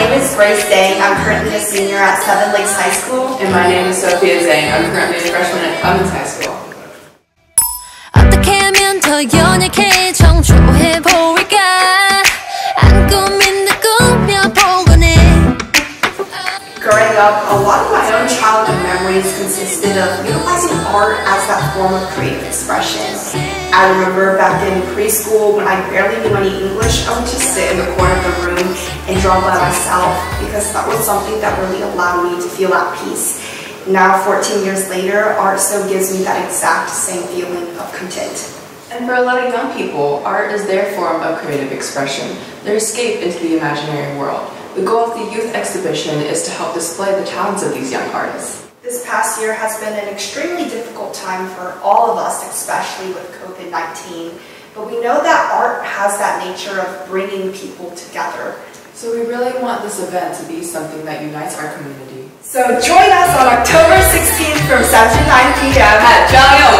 Grace Zhang. I'm currently a senior at Seven Lakes High School. And my name is Sophia Zhang. I'm currently a freshman at Clemens High School. 어떻게 하면 더 연약해 정조해 보일까 안 꾸민 듯 꾸며보곤 해 Growing up, a lot of my own childhood memories consisted of utilizing art as that form of creative expression. I remember back in preschool when I barely knew any English, I would just sit in the corner of the room and draw by myself because that was something that really allowed me to feel at peace. Now, 14 years later, art still gives me that exact same feeling of content. And for a lot of young people, art is their form of creative expression, their escape into the imaginary world. The goal of the youth exhibition is to help display the talents of these young artists. This past year has been an extremely difficult time for all of us, especially with COVID-19. But we know that art has that nature of bringing people together. So we really want this event to be something that unites our community. So join us on October 16th from 7 to 9 p.m. At Center!